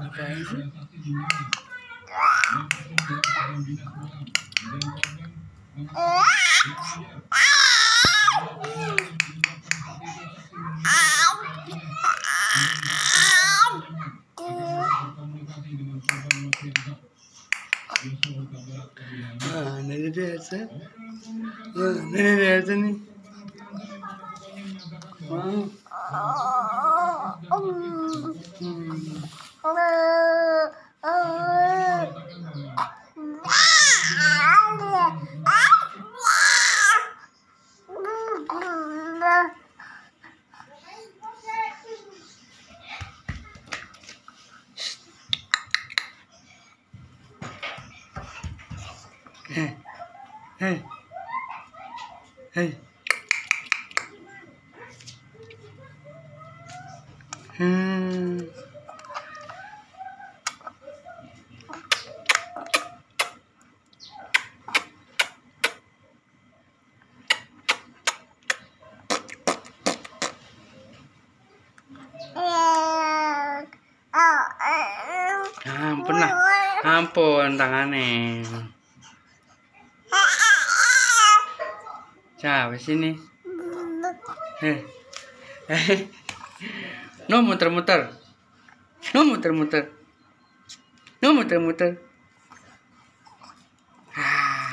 Ngapain sih? Ah, ini dia Elsa. Ah, ini dia Elsa nih. Wow. Hmm. Hei. Hei. Hei. Hmm. Ampun lah. Ampun tangannya. Siapa sini? Heh. Eh. No muter-muter. No muter-muter. No muter-muter. Ah.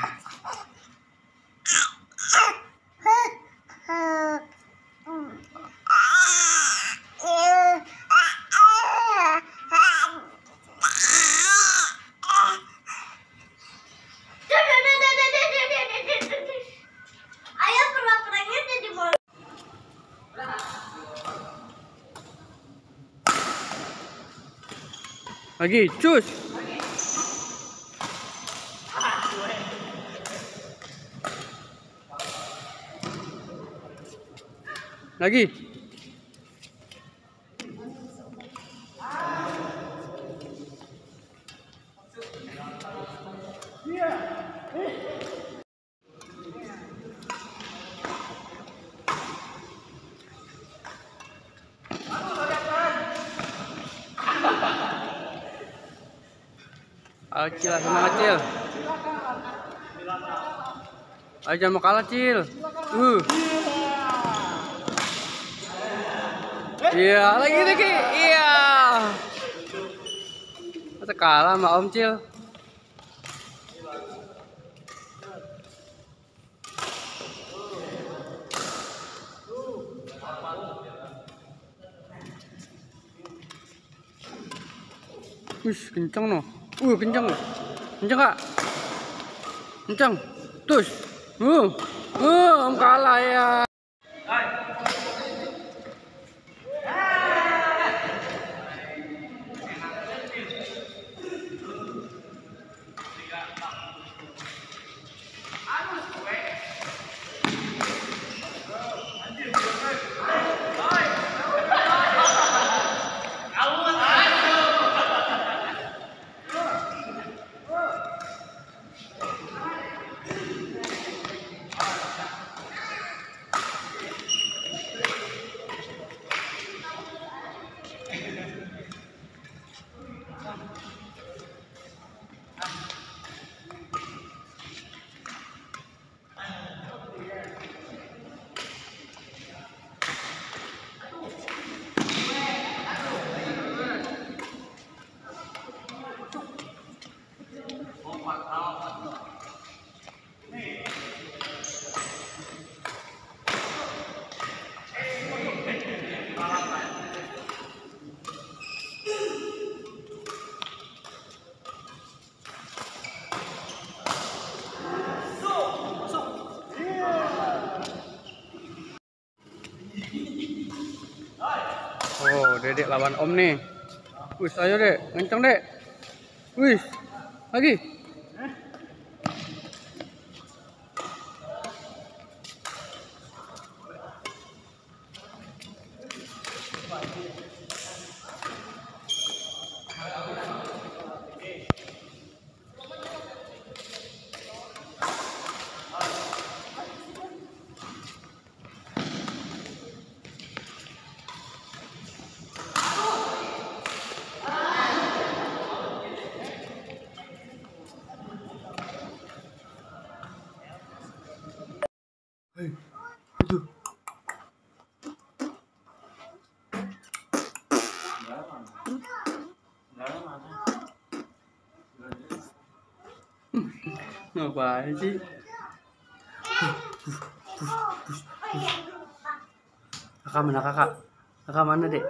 Ayah pura-puranya jadi mau Lagi, cus. Lagi. Ayo Cil, semangat Cil. Ayo jangan mau kalah Cil. Uh. Iya, lagi lagi. Iya. Masa kalah sama Om Cil. Wih, kencang no. Uh, kencang. Kencang kak. Kencang. Terus. Uh. Uh, kalah ya. Dedek lawan Om nih. Wis, ayo Dek, kencang Dek. Wis. Lagi. Ngapain sih? Kakak mana kakak? Kakak mana dek?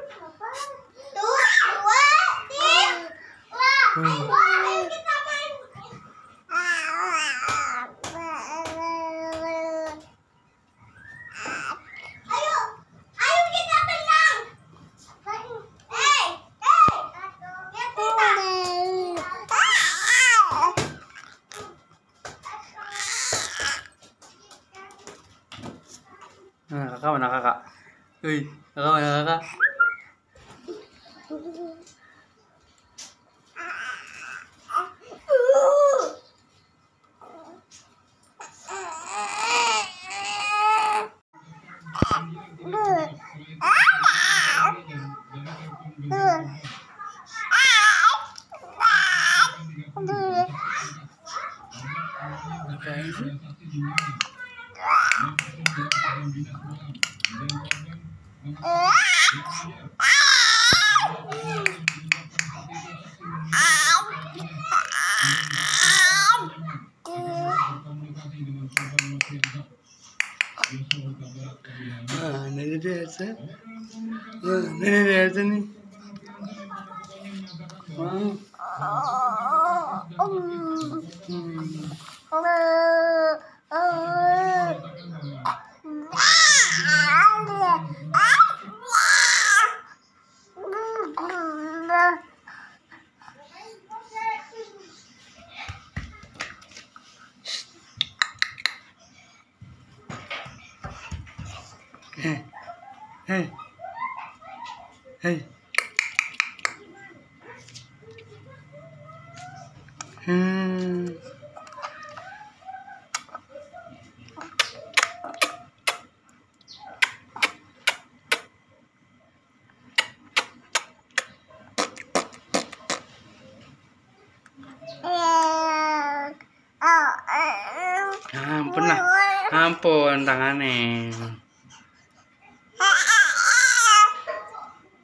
Ampun tangannya.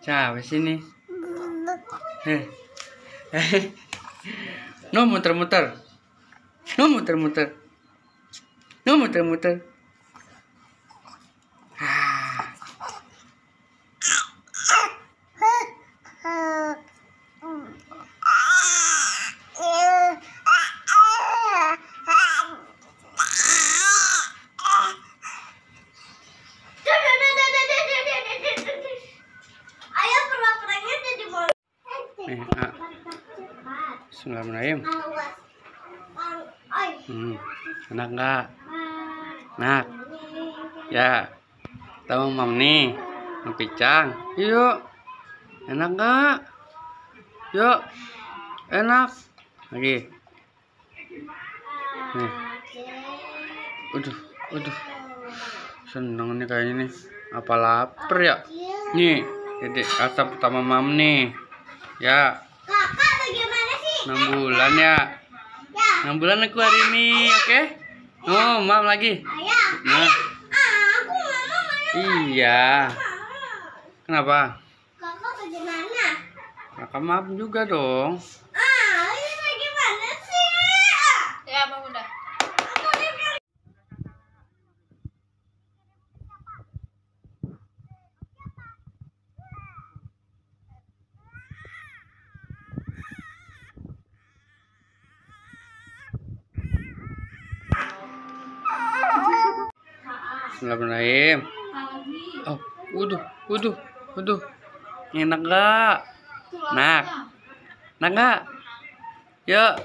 Siapa sini? Heh. Eh. No muter-muter. No muter-muter. No muter-muter. Ah. Ayo pura-puranya jadi bola. Nih, ah. Bismillahirrahmanirrahim. Awas. Ay. Hmm. Enak nggak? Enak. Ya. Tahu mam nih. Mam picang. Yuk. Enak nggak? Yuk. Enak. Lagi. Nih. Udah, udah. Seneng nih kayaknya nih. Apa lapar ya? Nih, jadi kata pertama mam nih. Ya, Kakak bagaimana sih? 6 bulan ya. Ya. 6 bulan aku hari ini, oke? Oh, mam lagi. Ayah. Nah, Ah, aku mama mana? iya. Kenapa? Kakak bagaimana? Kakak maaf juga dong. Ah, ini bagaimana sih? Ya, Bang Bunda. Aku lihat Bismillahirrahmanirrahim. Oh, waduh, waduh. Enak gak? Nak. Enak gak? Ya.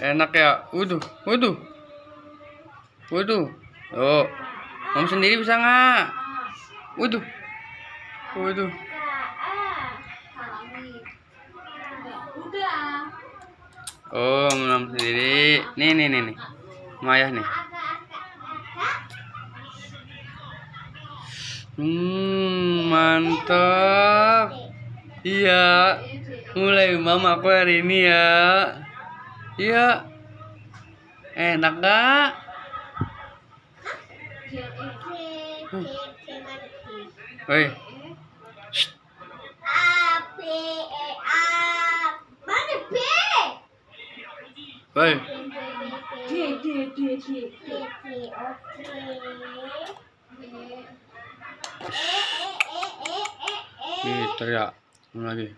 Enak ya? Waduh, waduh. Waduh. Oh. Mam sendiri bisa nggak? Waduh. Waduh. Oh, mam sendiri. Nih, nih, nih, nih. Mayah nih. Hmm, mantap. Iya. Mulai mama aku hari ini ya. Iya. Enak gak? P Woi, A P E A mana P woi. D D D D D D oke Nih, teriak. Lagi.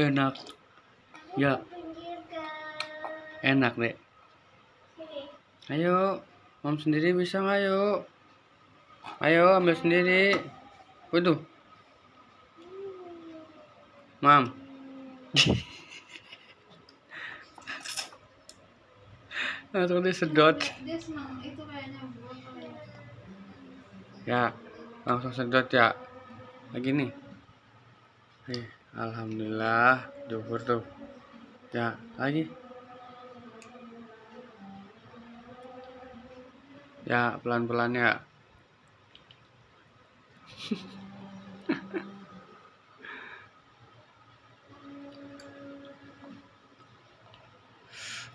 Enak. Ya, enak, Dek. Ayo, Mam sendiri bisa nggak, ayo? Ayo, ambil sendiri. Waduh. Mam. Langsung disedot. Dia senang itu kayaknya buat kayaknya. Ya, langsung sedot ya. Lagi nih. Eh, alhamdulillah, duhur tuh. Ya, lagi. Ya, pelan-pelan ya.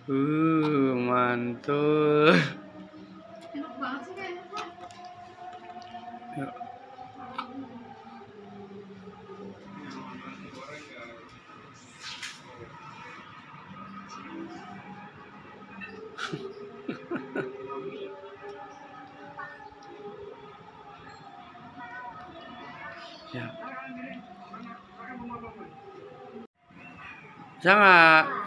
uh, mantul. Enak banget sih kayaknya. Ya. Ya. Jangan.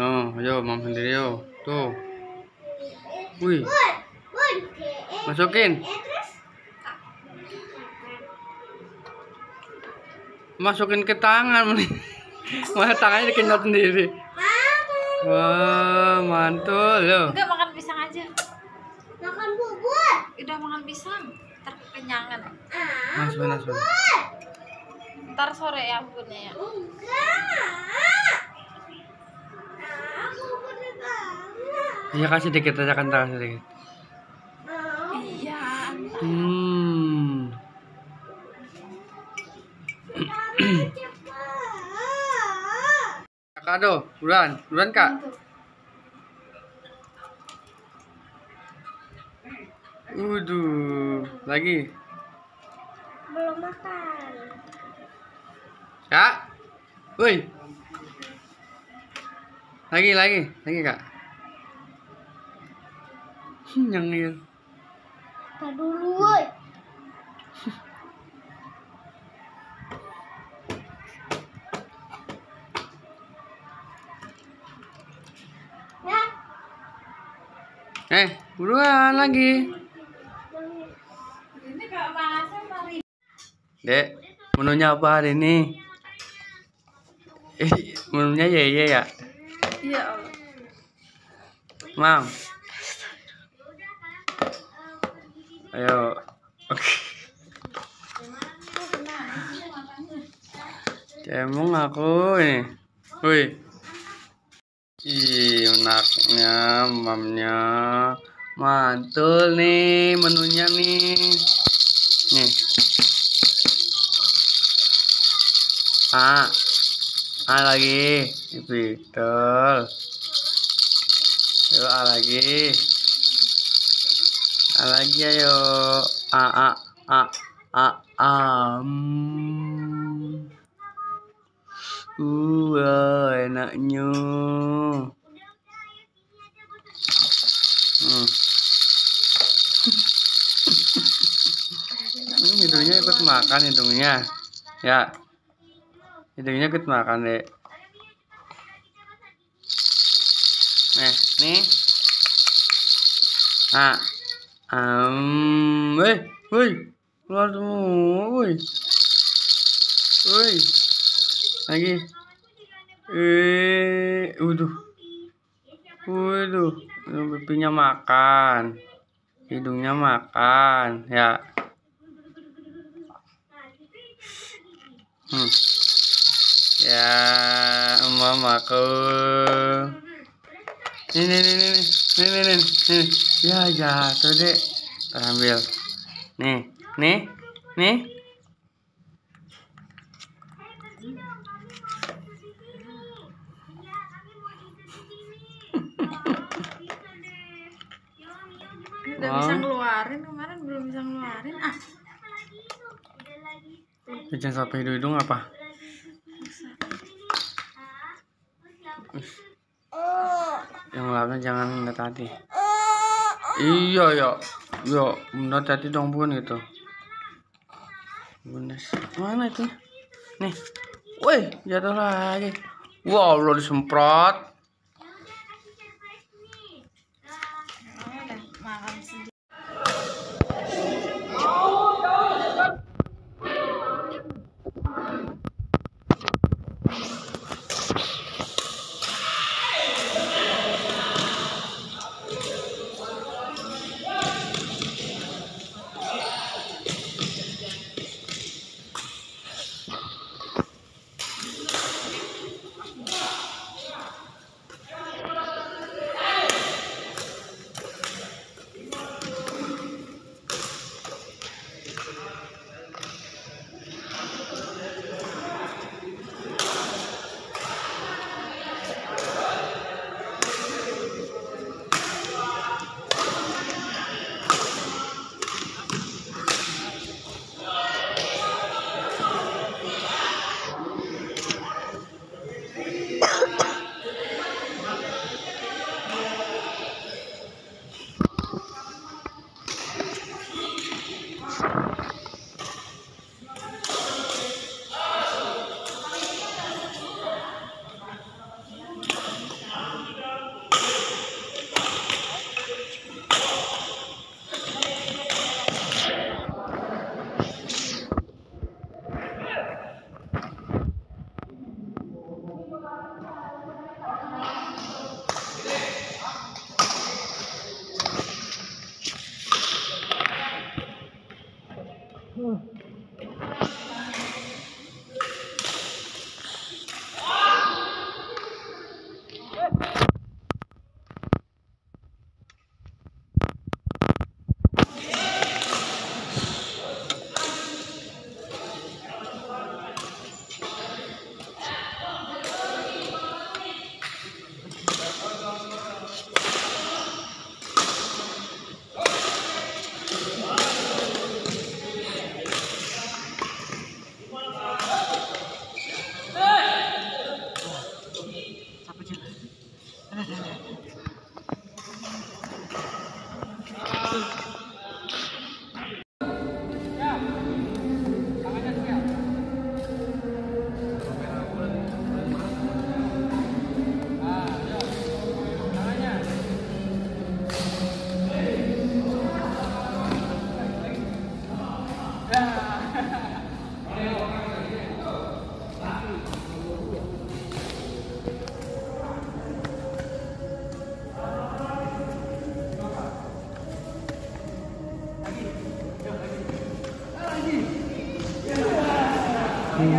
Oh, ayo mam sendiri yo. Tuh. Wih, masukin. Masukin ke tangan. Malah tangannya dikenyot sendiri. Wah, mantul loh. Enggak makan pisang aja. makan bubur Udah makan pisang. Ntar kenyangan. ah Mas, mas, mas. Ntar sore ya bunnya ya. enggak Iya kasih dikit aja kan kasih dikit. ah Iya. Hmm. Kakak do, buruan, buruan kak. Uduh, lagi. belum makan Kak. Woi. Lagi, lagi, lagi kak. Nyengir. Tar dulu woi ya Eh, buruan lagi. Dek, menunya apa hari ini? Eh, menunya ya ya ya. Iya Allah. Mam. Ayo. Oke. Cemong aku ini. Woi. Ih, enaknya mamnya. Mantul nih menunya nih. Nih. Ah. Ah lagi. Betul. Ayo A lagi. Lagi ayo. A a a a a. Hmm. Uh, enaknya. Hmm. Hmm, hidungnya ikut makan hidungnya. Ya. Hidungnya ikut makan, Dek. Nih, nih. Ah. Um, eh, woi. Keluar semua, woi. Woi. Lagi. Eh, waduh. Waduh, pipinya makan. Hidungnya makan, ya. Hmm. Ya, mamaku. Nih, nih, nih, nih, nih, nih, nih, nih ya, ya jatuh dek terambil. Nih nih nih. Udah bisa ngeluarin kemarin belum bisa ngeluarin. Ah. Oh. Jangan sampai hidung hidung apa yang lainnya jangan nggak tadi Iya ya, yo, benar tadi dong bun gitu. Bunes, mana itu? Nih, woi jatuh lagi. Wow, lo disemprot.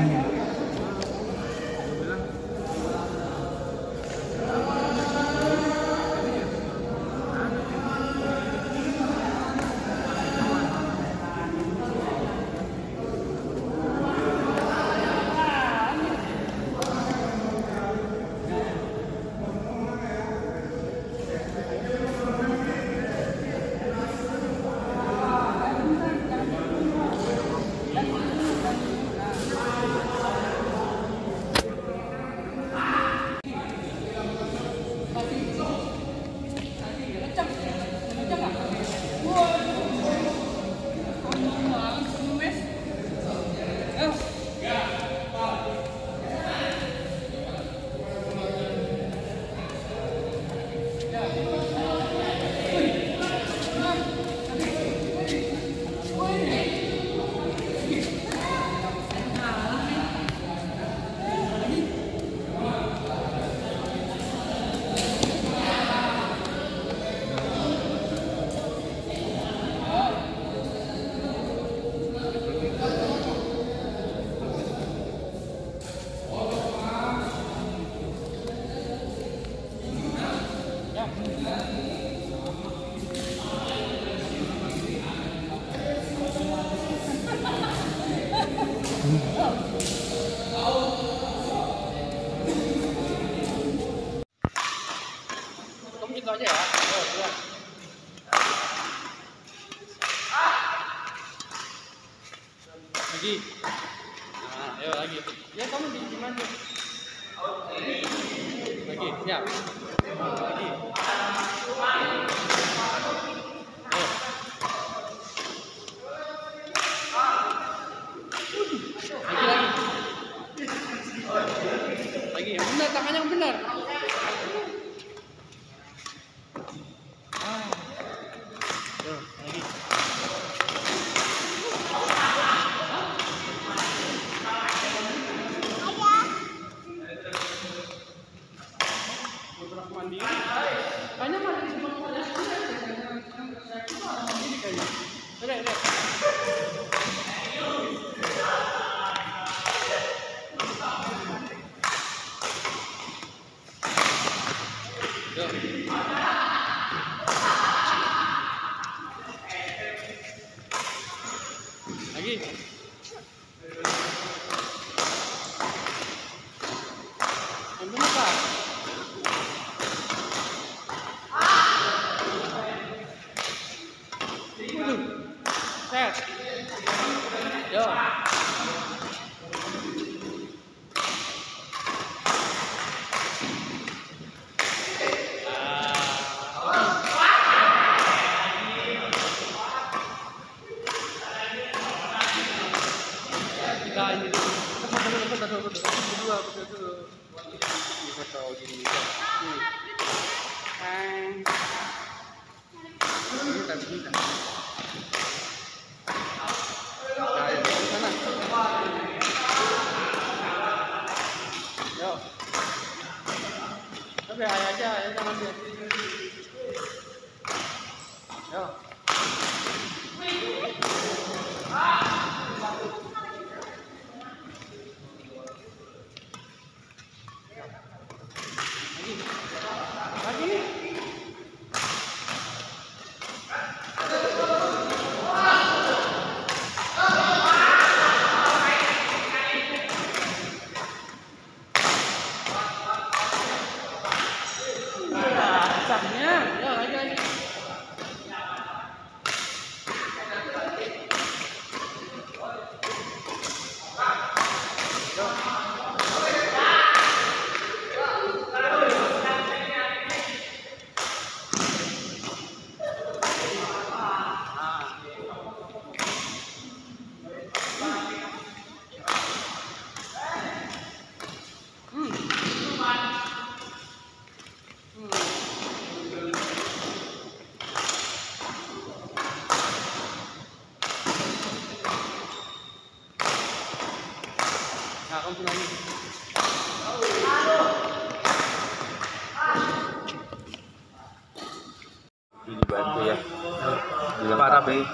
Amen. Amen.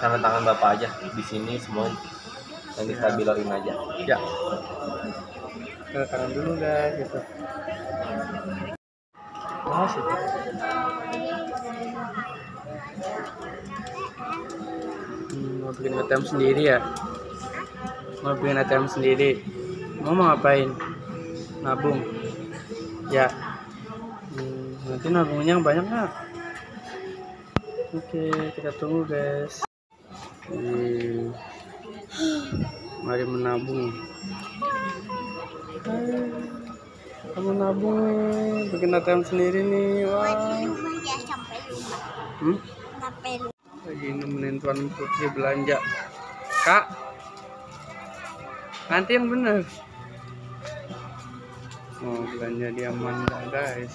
Tangan tangan bapak aja di sini semua yang distabiloin aja. Ya. Ke kanan dulu guys, gitu. Masih. Hmm, mau bikin ATM sendiri ya? Mau bikin ATM sendiri? Mau mau ngapain? Nabung? Ya. Hmm, nanti nabungnya yang banyak nggak? Oke, kita tunggu guys. Hmm. Mari menabung. Hai. Kamu nabung nih, bikin ATM sendiri nih. Wah. Hmm? Lagi nemenin Tuan Putri belanja. Kak. Nanti yang bener. Oh, belanja di Amanda, guys.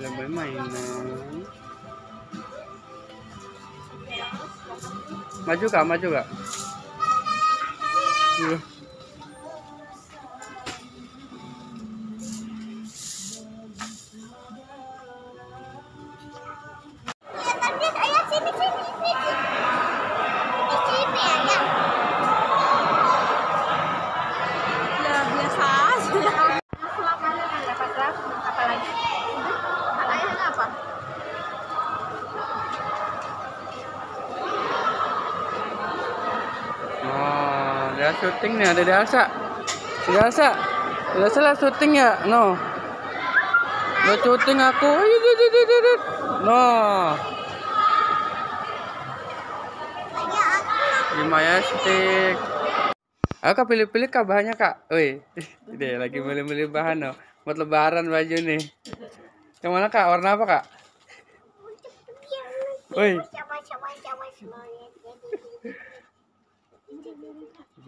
Boleh mainan. Maju kak, maju kak. Iya. Syuting nih, ada di Alsa. Di Alsa. Di Alsa lah syuting ya, no. Lo syuting aku. Di. No. aku Di Majestic. Ayo kak pilih-pilih kak bahannya kak. Woi, ini lagi milih-milih bahan loh. Buat lebaran baju nih. Yang mana kak? Warna apa kak? Woi, Sama sama sama semuanya.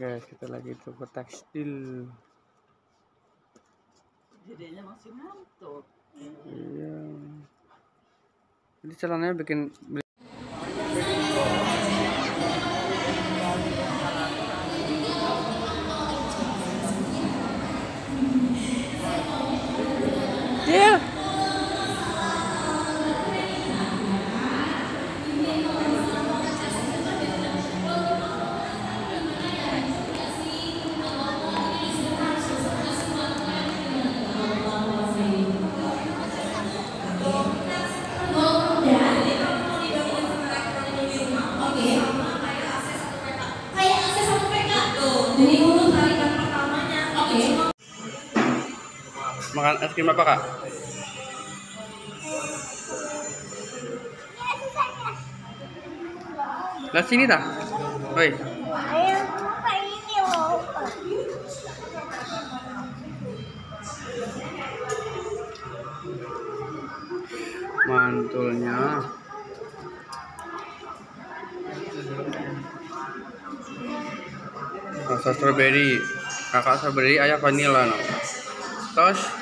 Guys kita lagi coba tekstil. Jadinya masih ngantuk. Iya. Jadi celananya bikin es krim apa kak? Lah sini dah. Loh. mantulnya. Rasa strawberry, kakak strawberry, ayah vanilla no. Tos.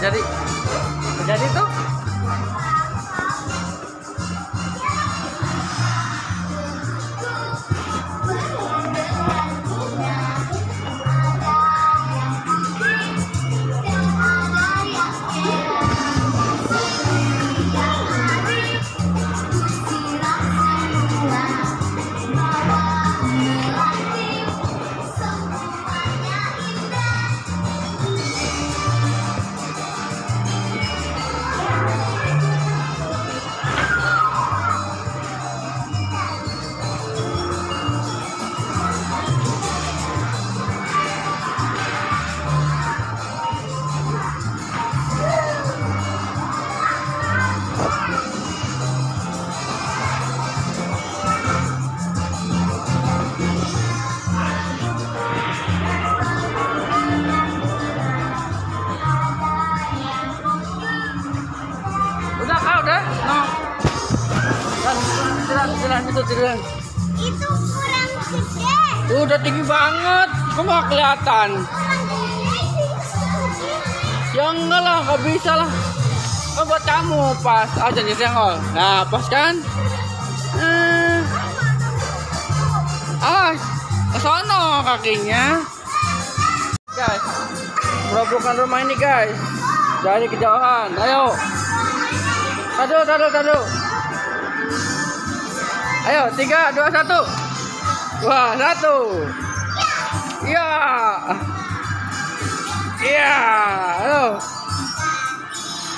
jadi, gede. Ya enggak lah, nggak bisa lah. Kan buat kamu pas. Ah, jadi senggol. Nah, pas kan? Eh. Ah, ke sono kakinya. Guys, merobohkan rumah ini guys. Dari kejauhan. Ayo. Tadu, tadu, tadu. Ayo, tiga, dua, satu. Wah, satu. Iya. Ayo. Oh.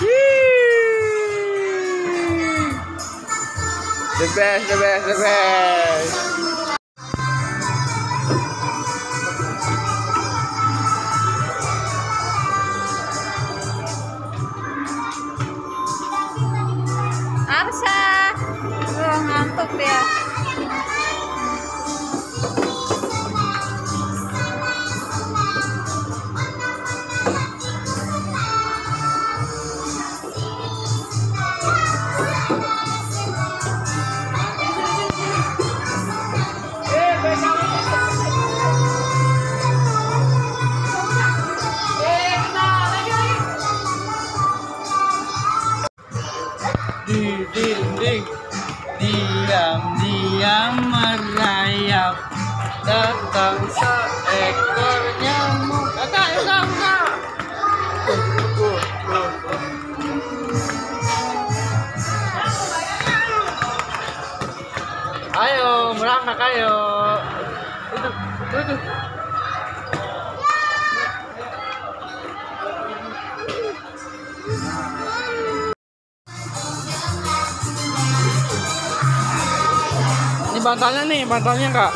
Hii. The best, the best, the best. Bantalnya nih bantalnya kak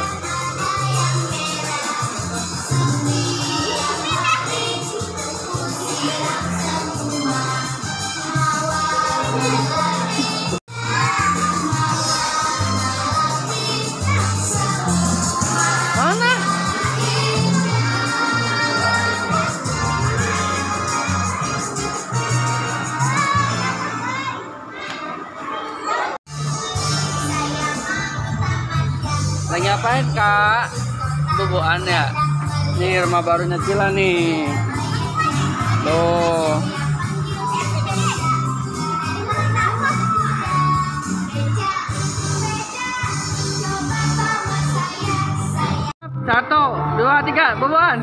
ya. Nih rumah barunya Cila nih. Tuh satu dua tiga bubuan